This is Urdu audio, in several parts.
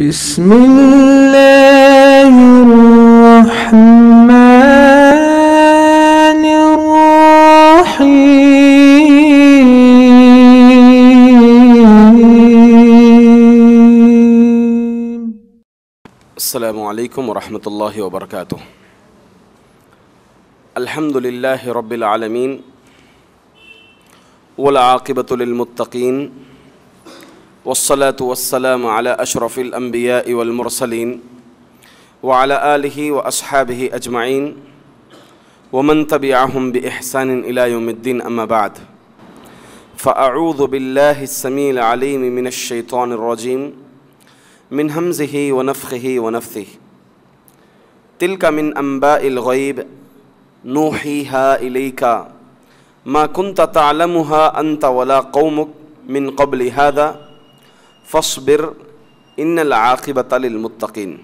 بسم الله الرحمن الرحيم. السلام عليكم ورحمة الله وبركاته. الحمد لله رب العالمين والعاقبة للمتقين والصلاة والسلام على أشرف الأنبياء والمرسلين وعلى آله وأصحابه أجمعين ومن تبعهم بإحسان إلى يوم الدين أما بعد. فأعوذ بالله السميع العليم من الشيطان الرجيم من همزه ونفخه ونفثه. تلك من أنباء الغيب نوحيها إليك. ما كنت تعلمها أنت ولا قومك من قبل هذا فاصبر إن العاقبة للمتقين.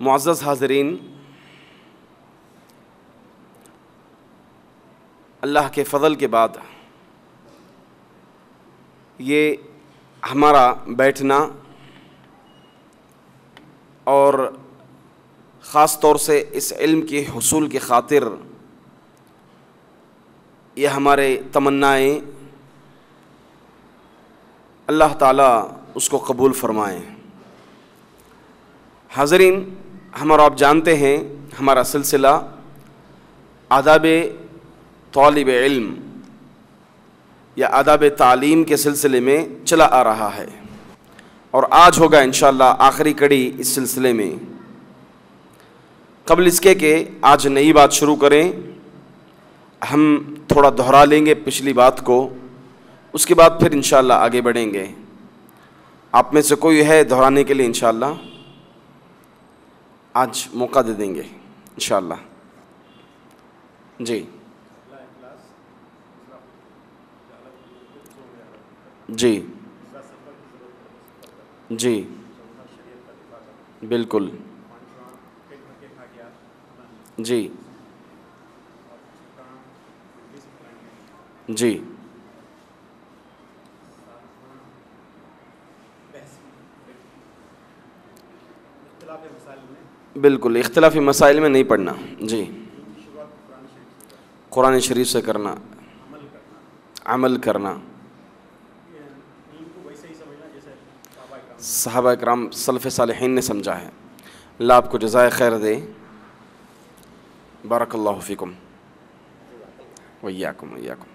معزز حاضرین، اللہ کے فضل کے بعد یہ ہمارا بیٹھنا اور خاص طور سے اس علم کے حصول کی خاطر یہ ہمارے تمنائیں اللہ تعالیٰ اس کو قبول فرمائیں حاضرین، ہم اور آپ جانتے ہیں ہمارا سلسلہ آداب طالب علم یا آداب تعلیم کے سلسلے میں چلا آ رہا ہے۔ اور آج ہوگا انشاءاللہ آخری کڑی اس سلسلے میں۔ قبل اس کے کہ آج نئی بات شروع کریں، ہم تھوڑا دہرا لیں گے پچھلی بات کو۔ اس کے بعد پھر انشاءاللہ آگے بڑھیں گے۔ آپ میں سے کوئی ہے دہرانے کے لیے انشاءاللہ؟ آج موقع دے دیں گے، انشاءاللہ۔ جی۔ جی۔ جی۔ بالکل۔ جی۔ جی۔ بالکل، اختلافی مسائل میں نہیں پڑھنا۔ جی۔ قرآن شریف سے کرنا۔ عمل کرنا۔ صحابہ اکرام صلف صالحین نے سمجھا ہے۔ اللہ آپ کو جزائے خیر دے۔ بارک اللہ فیکم۔ ویاکم ویاکم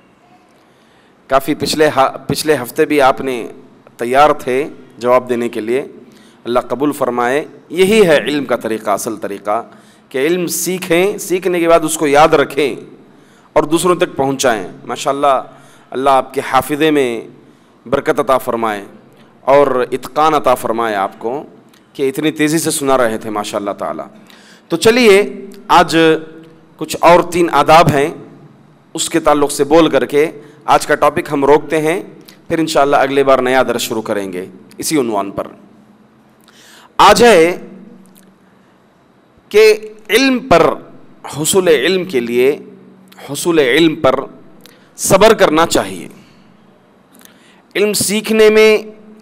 کافی پچھلے پچھلے ہفتے بھی آپ نے تیار تھے جواب دینے کے لیے۔ اللہ قبول فرمائے، یہی ہے علم کا طریقہ، اصل طریقہ، کہ علم سیکھیں، سیکھنے کے بعد اس کو یاد رکھیں اور دوسروں تک پہنچائیں۔ ماشاءاللہ، اللہ آپ کے حافظے میں برکت عطا فرمائے اور اتقان عطا فرمائے آپ کو کہ اتنی تیزی سے سنا رہے تھے ماشاء اللہ تعالیٰ۔ تو چلیے، آج کچھ اور تین آداب ہیں، اس کے تعلق سے بول کر کے آج کا ٹاپک ہم روکتے ہیں، پھر انشاءاللہ اگلے بار نیا درس شروع کریں گے۔ اسی عنوان پر۔ آج ہے کہ علم پر حصول علم کے لیے حصول علم پر صبر کرنا چاہیے۔ علم سیکھنے میں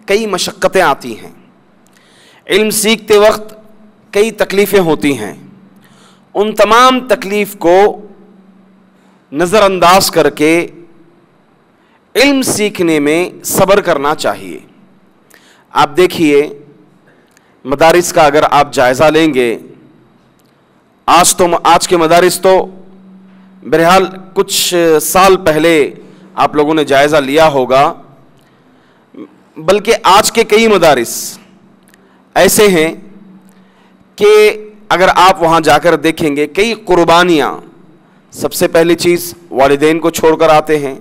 کئی مشقتیں آتی ہیں۔ علم سیکھتے وقت کئی تکلیفیں ہوتی ہیں۔ ان تمام تکلیف کو نظر انداز کر کے علم سیکھنے میں صبر کرنا چاہیے۔ آپ دیکھیے مدارس کا اگر آپ جائزہ لیں گے، آج تو آج کے مدارس تو بہرحال کچھ سال پہلے آپ لوگوں نے جائزہ لیا ہوگا۔ بلکہ آج کے کئی مدارس ایسے ہیں کہ اگر آپ وہاں جا کر دیکھیں گے، کئی قربانیاں، سب سے پہلی چیز والدین کو چھوڑ کر آتے ہیں،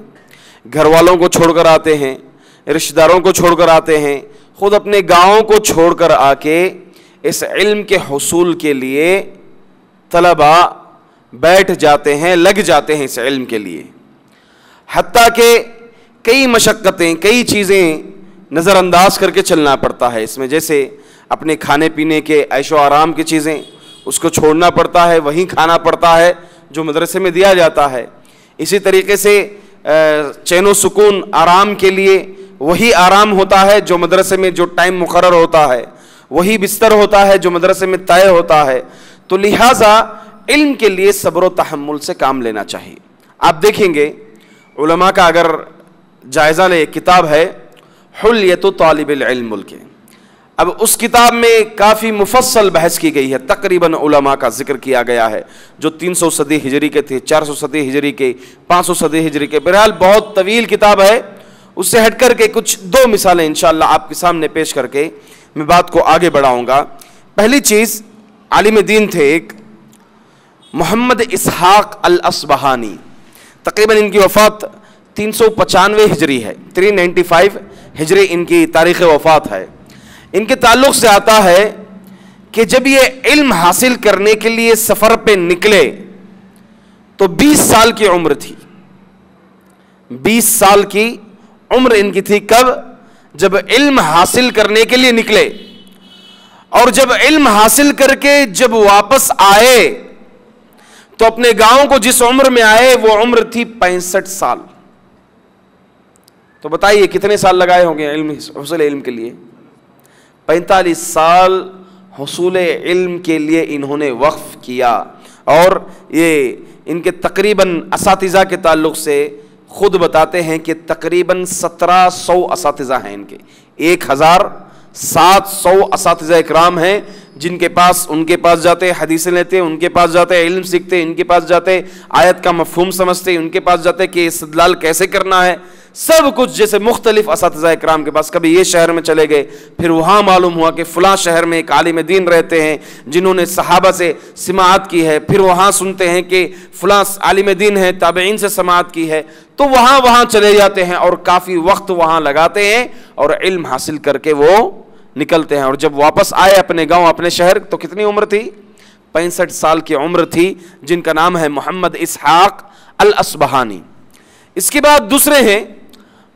گھر والوں کو چھوڑ کر آتے ہیں، رشتہ داروں کو چھوڑ کر آتے ہیں خود اپنے گاؤں کو چھوڑ کر آ کے اس علم کے حصول کے لیے طلبا بیٹھ جاتے ہیں، لگ جاتے ہیں اس علم کے لیے۔ حتیٰ کہ کئی مشقتیں، کئی چیزیں نظر انداز کر کے چلنا پڑتا ہے۔ اس میں جیسے اپنے کھانے پینے کے عیش و آرام کی چیزیں، اس کو چھوڑنا پڑتا ہے، وہیں کھانا پڑتا ہے جو مدرسے میں دیا جاتا ہے۔ اسی طریقے سے چین و سکون، آرام کے لیے وہی آرام ہوتا ہے جو مدرسے میں جو ٹائم مقرر ہوتا ہے، وہی بستر ہوتا ہے جو مدرسے میں طے ہوتا ہے۔ تو لہٰذا علم کے لیے صبر و تحمل سے کام لینا چاہیے۔ آپ دیکھیں گے، علماء کا اگر جائزہ لے کتاب ہے حلیت طالب العلم کے اب اس کتاب میں کافی مفصل بحث کی گئی ہے۔ تقریباً علماء کا ذکر کیا گیا ہے، جو تین سو صدی ہجری کے تھے، چار سو صدی ہجری کے، پانچ سو صدی ہجری کے۔ بہرحال بہت طویل کتاب ہے۔ اس سے ہٹ کر کے کچھ دو مثالیں انشاءاللہ آپ کے سامنے پیش کر کے میں بات کو آگے بڑھاؤں گا۔ پہلی چیز، عالم دین تھے ایک، محمد اسحاق الاسبہانی تقریباً ان کی وفات تین سو پچانوے ہجری ہے تھری نائنٹی فائیو ہجری ان کی تاریخ وفات ہے۔ ان کے تعلق سے آتا ہے کہ جب یہ علم حاصل کرنے کے لیے سفر پہ نکلے تو بیس سال کی عمر تھی۔ بیس سال کی عمر ان کی تھی کب؟ جب علم حاصل کرنے کے لیے نکلے۔ اور جب علم حاصل کر کے جب واپس آئے، تو اپنے گاؤں کو جس عمر میں آئے، وہ عمر تھی پینسٹھ سال۔ تو بتائیے کتنے سال لگائے ہوں گے علم، حصول علم کے لیے؟ پینتالیس سال حصول علم کے لیے انہوں نے وقف کیا۔ اور یہ ان کے تقریباً اساتذہ کے تعلق سے خود بتاتے ہیں کہ تقریباً سترہ سو اساتذہ ہیں ان کے۔ ایک ہزار سات سو اساتذہ اکرام ہیں جن کے پاس ان کے پاس جاتے، حدیثیں لیتے، ان کے پاس جاتے، علم سیکھتے، ان کے پاس جاتے، آیت کا مفہوم سمجھتے، ان کے پاس جاتے کہ استدلال کیسے کرنا ہے۔ سب کچھ جیسے مختلف اساتذہ اکرام کے پاس کبھی یہ شہر میں چلے گئے، پھر وہاں معلوم ہوا کہ فلاں شہر میں ایک عالم دین رہتے ہیں جنہوں نے صحابہ سے سماعت کی ہے، پھر وہاں سنتے ہیں کہ فلاں عالم دین ہے تابعین سے سماعت کی ہے۔ تو وہاں وہاں چلے جاتے ہیں اور کافی وقت وہاں لگاتے ہیں اور علم حاصل کر کے وہ نکلتے ہیں۔ اور جب واپس آئے اپنے گاؤں، اپنے شہر، تو کتنی عمر تھی؟ پینسٹھ سال کی عمر تھی، جن کا نام ہے محمد اسحاق الاسبہانی۔ اس کے بعد دوسرے ہیں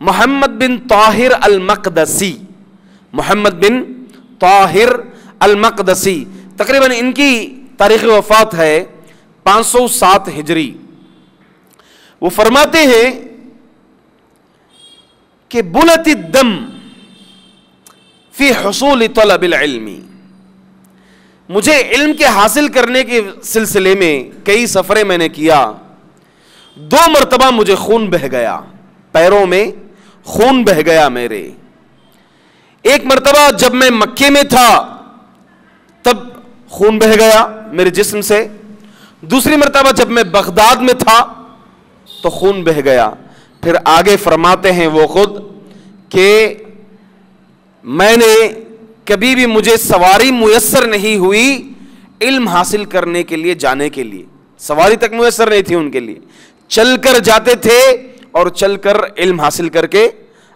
محمد بن طاہر المقدسی، محمد بن طاہر المقدسی، تقریباً ان کی تاریخ وفات ہے پانچ سو سات ہجری۔ وہ فرماتے ہیں کہ بلت الدم فی حصول طلب العلم۔ مجھے علم کے حاصل کرنے کے سلسلے میں کئی سفریں میں نے کیا، دو مرتبہ مجھے خون بہ گیا، پیروں میں خون بہ گیا میرے۔ ایک مرتبہ جب میں مکے میں تھا، تب خون بہ گیا میرے جسم سے۔ دوسری مرتبہ جب میں بغداد میں تھا، تو خون بہ گیا۔ پھر آگے فرماتے ہیں وہ خود کہ میں نے کبھی بھی مجھے سواری میسر نہیں ہوئی علم حاصل کرنے کے لیے، جانے کے لیے۔ سواری تک میسر نہیں تھی ان کے لیے۔ چل کر جاتے تھے اور چل کر علم حاصل کر کے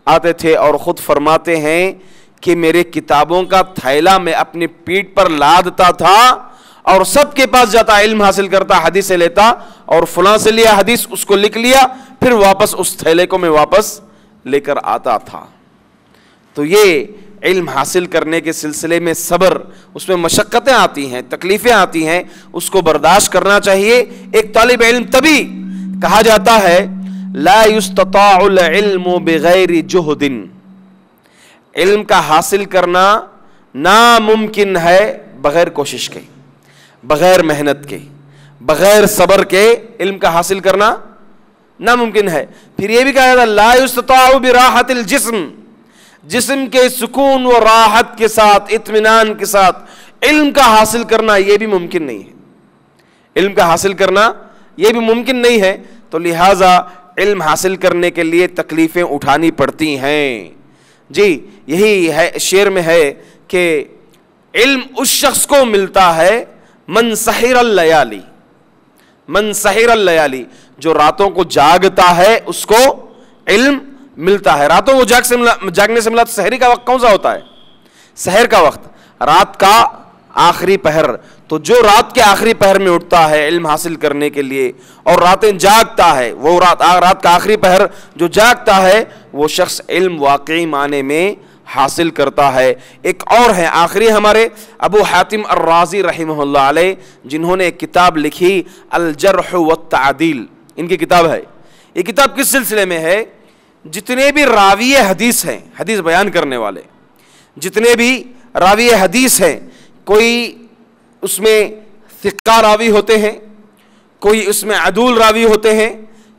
آتے تھے اور خود فرماتے ہیں کہ میرے کتابوں کا تھیلا میں اپنی پیٹ پر لادتا تھا اور سب کے پاس جاتا، علم حاصل کرتا حدیث سے لیتا اور فلاں سے لیا حدیث، اس کو لکھ لیا، پھر واپس اس تھیلے کو میں واپس لے کر آتا تھا۔ تو یہ علم حاصل کرنے کے سلسلے میں صبر، اس میں مشقتیں آتی ہیں، تکلیفیں آتی ہیں، اس کو برداشت کرنا چاہیے۔ ایک طالب علم تبھی کہا جاتا ہے لا يستطاع العلم بغیر جہد. علم کا حاصل کرنا ناممکن ہے بغیر کوشش کے، بغیر محنت کے، بغیر صبر کے علم کا حاصل کرنا ناممکن ہے۔ پھر یہ بھی کہا جاتا لا يستطاع براحت الجسم، جسم کے سکون و راحت کے ساتھ، اطمینان کے ساتھ علم کا حاصل کرنا یہ بھی ممکن نہیں ہے۔ علم کا حاصل کرنا یہ بھی ممکن نہیں ہے، تو لہٰذا علم حاصل کرنے کے لیے تکلیفیں اٹھانی پڑتی ہیں۔ جی یہی ہے، شعر میں ہے کہ علم اس شخص کو ملتا ہے، من سحر اللیالی۔ من سحر اللیالی، جو راتوں کو جاگتا ہے، اس کو علم ملتا ہے۔ راتوں کو جاگ سے جاگنے سے ملا تو سحری کا وقت کون سا ہوتا ہے؟ سحر کا وقت۔ رات کا آخری پہر۔ تو جو رات کے آخری پہر میں اٹھتا ہے، علم حاصل کرنے کے لیے، اور راتیں جاگتا ہے، وہ رات رات کا آخری پہر جو جاگتا ہے، وہ شخص علم واقعی معنی میں حاصل کرتا ہے۔ ایک اور ہے آخری ہمارے ابو حاتم الرازی رحمہ اللہ علیہ، جنہوں نے ایک کتاب لکھی، الجرح والتعدیل۔ ان کی کتاب ہے۔ یہ کتاب کس سلسلے میں ہے؟ جتنے بھی راوی حدیث ہیں، حدیث بیان کرنے والے، جتنے بھی راوی حدیث ہیں، کوئی اس میں فقہ راوی ہوتے ہیں، کوئی اس میں عدول راوی ہوتے ہیں،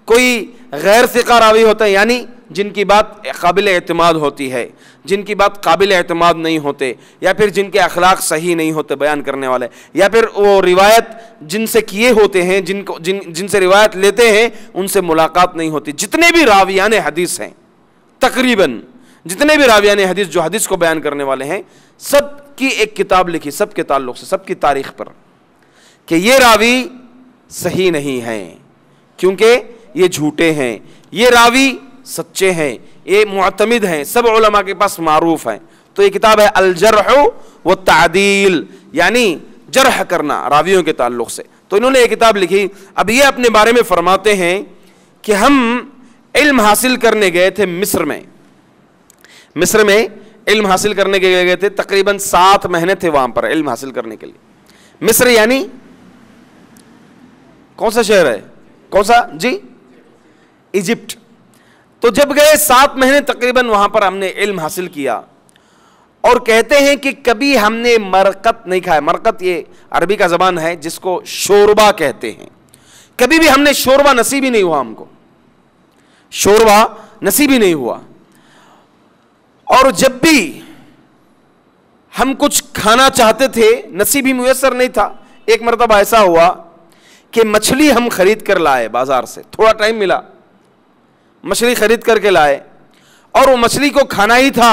کوئی غیر فقہ راوی ہوتے ہیں یعنی جن کی بات قابل اعتماد ہوتی ہے، جن کی بات قابل اعتماد نہیں ہوتے، یا پھر جن کے اخلاق صحیح نہیں ہوتے بیان کرنے والے، یا پھر وہ روایت جن سے کیے ہوتے ہیں، جن کو جن جن سے روایت لیتے ہیں، ان سے ملاقات نہیں ہوتی۔ جتنے بھی راویان حدیث ہیں، تقریباً جتنے بھی راویان حدیث جو حدیث کو بیان کرنے والے ہیں، سب کی ایک کتاب لکھی، سب کے تعلق سے، سب کی تاریخ پر کہ یہ راوی صحیح نہیں ہیں، کیونکہ یہ جھوٹے ہیں، یہ راوی سچے ہیں، یہ معتمد ہیں، سب علماء کے پاس معروف ہیں۔ تو یہ کتاب ہے الجرح و تعدیل یعنی جرح کرنا راویوں کے تعلق سے۔ تو انہوں نے یہ کتاب لکھی۔ اب یہ اپنے بارے میں فرماتے ہیں کہ ہم علم حاصل کرنے گئے تھے مصر میں۔ مصر میں علم حاصل کرنے کے لیے گئے تھے، تقریباً سات مہینے تھے وہاں پر علم حاصل کرنے کے لیے۔ مصر یعنی کون سا شہر ہے؟ کون سا؟ جی؟ ایجپٹ۔ تو جب گئے سات مہینے تقریباً وہاں پر ہم نے علم حاصل کیا۔ اور کہتے ہیں کہ کبھی ہم نے مرکت نہیں کھایا۔ مرکت یہ عربی کا زبان ہے جس کو شوربا کہتے ہیں۔ کبھی بھی ہم نے شوربا نصیب ہی نہیں ہوا ہم کو۔ شوربا نصیب ہی نہیں ہوا۔ اور جب بھی ہم کچھ کھانا چاہتے تھے، نصیب ہی میسر نہیں تھا، ایک مرتبہ ایسا ہوا کہ مچھلی ہم خرید کر لائے بازار سے، تھوڑا ٹائم ملا۔ مچھلی خرید کر کے لائے، اور وہ مچھلی کو کھانا ہی تھا،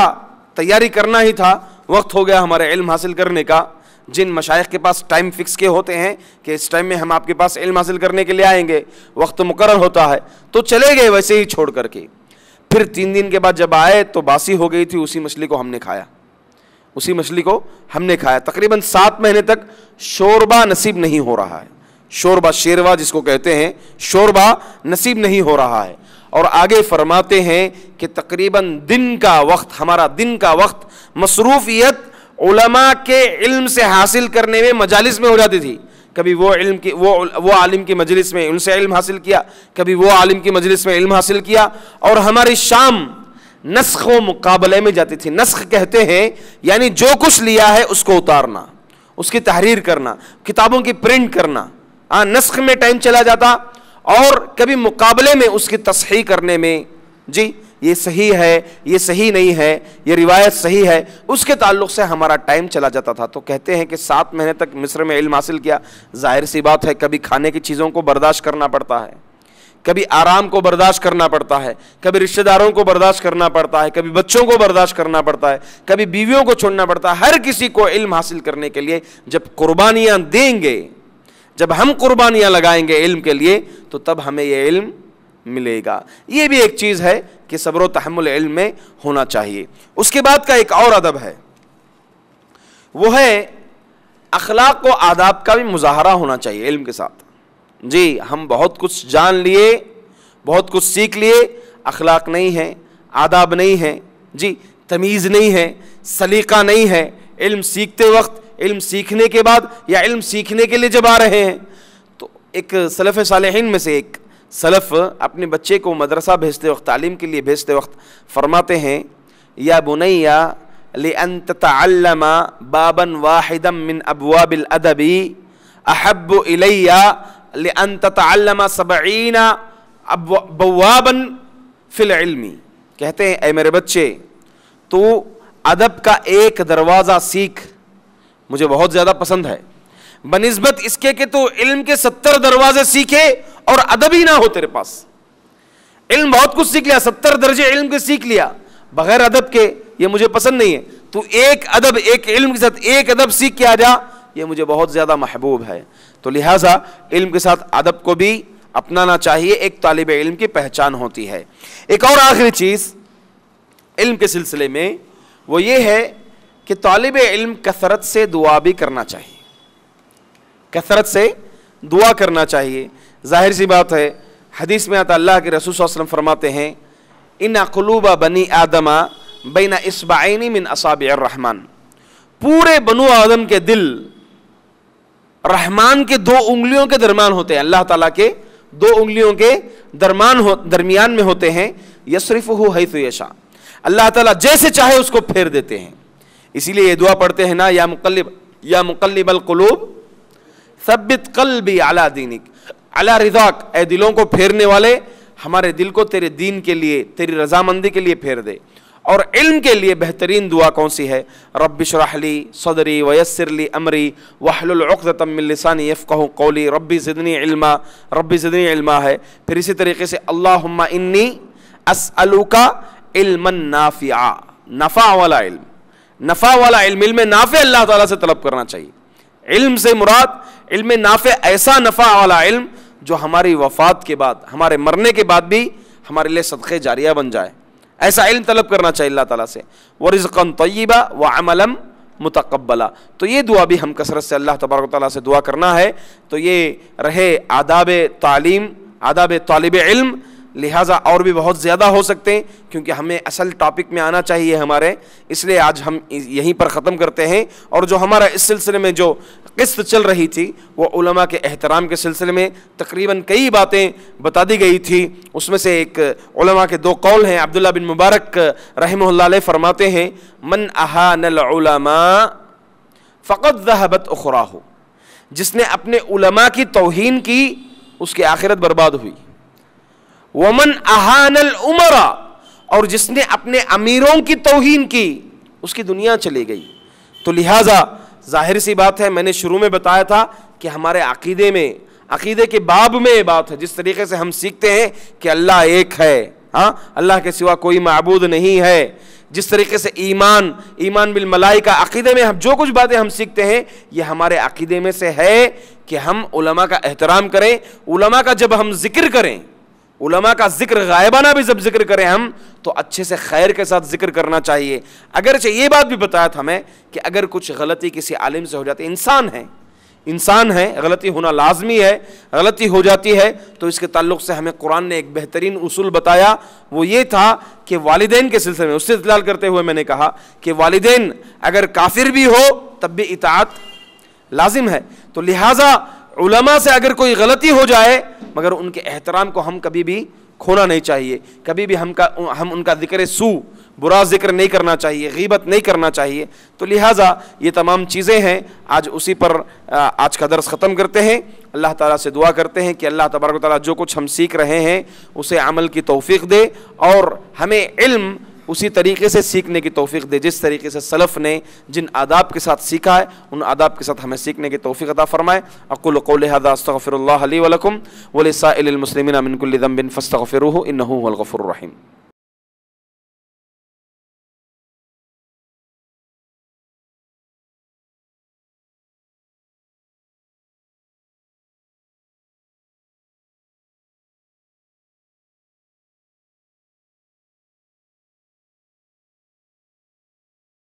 تیاری کرنا ہی تھا۔ وقت ہو گیا ہمارے علم حاصل کرنے کا۔ جن مشائق کے پاس ٹائم فکس کے ہوتے ہیں کہ اس ٹائم میں ہم آپ کے پاس علم حاصل کرنے کے لیے آئیں گے، وقت مقرر ہوتا ہے، تو چلے گئے ویسے ہی چھوڑ کر کے۔ پھر تین دن کے بعد جب آئے تو باسی ہو گئی تھی، اسی مچھلی کو ہم نے کھایا۔ اسی مچھلی کو ہم نے کھایا۔ تقریباً سات مہینے تک شوربا نصیب نہیں ہو رہا ہے۔ شوربا شیروا جس کو کہتے ہیں شوربا نصیب نہیں ہو رہا ہے۔ اور آگے فرماتے ہیں کہ تقریباً دن کا وقت، ہمارا دن کا وقت مصروفیت علماء کے علم سے حاصل کرنے میں مجالس میں ہو جاتی تھی۔ کبھی وہ علم کی وہ وہ عالم کی مجلس میں ان سے علم حاصل کیا، کبھی وہ عالم کی مجلس میں علم حاصل کیا۔ اور ہماری شام نسخ و مقابلے میں جاتی تھی۔ نسخ کہتے ہیں یعنی جو کچھ لیا ہے اس کو اتارنا، اس کی تحریر کرنا، کتابوں کی پرنٹ کرنا۔ ہاں نسخ میں ٹائم چلا جاتا اور کبھی مقابلے میں اس کی تصحیح کرنے میں۔ جی یہ صحیح ہے، یہ صحیح نہیں ہے، یہ روایت صحیح ہے، اس کے تعلق سے ہمارا ٹائم چلا جاتا تھا۔ تو کہتے ہیں کہ سات مہینے تک مصر میں علم حاصل کیا، ظاہر سی بات ہے، کبھی کھانے کی چیزوں کو برداشت کرنا پڑتا ہے، کبھی آرام کو برداشت کرنا پڑتا ہے، کبھی رشتہ داروں کو برداشت کرنا پڑتا ہے، کبھی بچوں کو برداشت کرنا پڑتا ہے، کبھی بیویوں کو چھوڑنا پڑتا ہے۔ ہر کسی کو علم حاصل کرنے کے لیے جب قربانیاں دیں گے، جب ہم قربانیاں لگائیں گے علم کے لیے، تو تب ہمیں یہ علم ملے گا۔ یہ بھی ایک چیز ہے کہ صبر و تحمل علم میں ہونا چاہیے۔ اس کے بعد کا ایک اور ادب ہے۔ وہ ہے اخلاق و آداب کا بھی مظاہرہ ہونا چاہیے علم کے ساتھ۔ جی ہم بہت کچھ جان لیے، بہت کچھ سیکھ لیے، اخلاق نہیں ہے، آداب نہیں ہے جی تمیز نہیں ہے، سلیقہ نہیں ہے۔ علم سیکھتے وقت، علم سیکھنے کے بعد یا علم سیکھنے کے لیے جب آ رہے ہیں، تو ایک سلف صالحین میں سے ایک سلف اپنے بچے کو مدرسہ بھیجتے وقت، تعلیم کے لیے بھیجتے وقت فرماتے ہیں، یا بنیا لأن تتعلم بابا واحدا من ابواب الادب احب الی لأن تتعلم سبعین بوابا فی العلم. کہتے ہیں، اے میرے بچے، تو ادب کا ایک دروازہ سیکھ، مجھے بہت زیادہ پسند ہے۔ بنسبت اس کے کہ تو علم کے ستر دروازے سیکھے اور ادب ہی نہ ہو تیرے پاس۔ علم بہت کچھ سیکھ لیا، ستر درجے علم کے سیکھ لیا، بغیر ادب کے یہ مجھے پسند نہیں ہے۔ تو ایک ادب، ایک علم کے ساتھ ایک ادب سیکھ کے آ جا، یہ مجھے بہت زیادہ محبوب ہے۔ تو لہٰذا علم کے ساتھ ادب کو بھی اپنانا چاہیے، ایک طالب علم کی پہچان ہوتی ہے۔ ایک اور آخری چیز علم کے سلسلے میں وہ یہ ہے کہ طالب علم کثرت سے دعا بھی کرنا چاہیے۔ کثرت سے دعا کرنا چاہیے۔ ظاہر سی بات ہے، حدیث میں آتا اللہ کے رسول صلی اللہ علیہ وسلم فرماتے ہیں، ان قلوب بنی آدمہ بین اسبعین من اصابع الرحمن پورے بنو آدم کے دل رحمان کے دو انگلیوں کے درمیان ہوتے ہیں۔ اللہ تعالیٰ کے دو انگلیوں کے درمیان ہو، درمیان میں ہوتے ہیں۔ یسرف ہو حیث یشا اللہ تعالیٰ جیسے چاہے اس کو پھیر دیتے ہیں۔ اسی لیے یہ دعا پڑھتے ہیں نا، یا مقلب یا مقلب القلوب ثبت قلبی علی دینک، علی رضاک، اے دلوں کو پھیرنے والے، ہمارے دل کو تیرے دین کے لیے، تیری رضامندی کے لیے پھیر دے۔ اور علم کے لیے بہترین دعا کون سی ہے؟ رب شرح لی صدری ویسر لی امری وحلل عقدۃ من لسانی یفقہ قولی۔ ربی زدنی علما، ربی زدنی علما ہے۔ پھر اسی طریقے سے اللہم انی اسألوکا علما نافعا۔ نفع والا علم۔ نفع والا علم علم نافع اللہ تعالیٰ سے طلب کرنا چاہیے۔ علم سے مراد علم نافع ایسا نفع والا علم جو ہماری وفات کے بعد، ہمارے مرنے کے بعد بھی ہمارے لیے صدقے جاریہ بن جائے۔ ایسا علم طلب کرنا چاہیے اللہ تعالیٰ سے۔ ورزقن طیبہ و عملم متقبلا۔ تو یہ دعا بھی ہم کثرت سے اللہ تبارک و تعالیٰ سے دعا کرنا ہے۔ تو یہ رہے آداب تعلیم، آداب طالب علم۔ لہٰذا اور بھی بہت زیادہ ہو سکتے ہیں، کیونکہ ہمیں اصل ٹاپک میں آنا چاہیے ہمارے۔ اس لیے آج ہم یہیں پر ختم کرتے ہیں۔ اور جو ہمارا اس سلسلے میں جو قسط چل رہی تھی، وہ علماء کے احترام کے سلسلے میں تقریباً کئی باتیں بتا دی گئی تھی۔ اس میں سے ایک علماء کے دو قول ہیں۔ عبداللہ بن مبارک رحمہ اللہ علیہ فرماتے ہیں، من احان العلماء فقط ذہبت اخراہ جس نے اپنے علماء کی توہین کی، اس کی آخرت برباد ہوئی۔ ومن احان العمرا اور جس نے اپنے امیروں کی توہین کی، اس کی دنیا چلی گئی۔ تو لہٰذا ظاہر سی بات ہے، میں نے شروع میں بتایا تھا کہ ہمارے عقیدے میں، عقیدے کے باب میں یہ بات ہے، جس طریقے سے ہم سیکھتے ہیں کہ اللہ ایک ہے ہاں؟ اللہ کے سوا کوئی معبود نہیں ہے۔ جس طریقے سے ایمان ایمان بالملائی کا عقیدے میں ہم جو کچھ باتیں ہم سیکھتے ہیں، یہ ہمارے عقیدے میں سے ہے کہ ہم علماء کا احترام کریں۔ علماء کا جب ہم ذکر کریں علماء کا ذکر غائبانہ بھی جب ذکر کریں ہم، تو اچھے سے خیر کے ساتھ ذکر کرنا چاہیے۔ اگرچہ یہ بات بھی بتایا تھا میں کہ اگر کچھ غلطی کسی عالم سے ہو جاتی، انسان ہے انسان ہے، غلطی ہونا لازمی ہے، غلطی ہو جاتی ہے، تو اس کے تعلق سے ہمیں قرآن نے ایک بہترین اصول بتایا۔ وہ یہ تھا کہ والدین کے سلسلے میں، اس سے اطلاع کرتے ہوئے میں نے کہا کہ والدین اگر کافر بھی ہو، تب بھی اطاعت لازم ہے۔ تو لہٰذا علماء سے اگر کوئی غلطی ہو جائے، مگر ان کے احترام کو ہم کبھی بھی کھونا نہیں چاہیے۔ کبھی بھی ہم کا، ہم ان کا ذکر سو، برا ذکر نہیں کرنا چاہیے، غیبت نہیں کرنا چاہیے۔ تو لہٰذا یہ تمام چیزیں ہیں۔ آج اسی پر آج کا درس ختم کرتے ہیں۔ اللہ تعالیٰ سے دعا کرتے ہیں کہ اللہ تبارک و تعالیٰ جو کچھ ہم سیکھ رہے ہیں، اسے عمل کی توفیق دے اور ہمیں علم اسی طریقے سے سیکھنے کی توفیق دے۔ جس طریقے سے سلف نے جن آداب کے ساتھ سیکھا ہے، ان آداب کے ساتھ ہمیں سیکھنے کی توفیق عطا فرمائے۔ اقول قول هذا استغفر الله لي ولكم ولسائر المسلمين من كل ذنب فاستغفروه انه هو الغفور الرحيم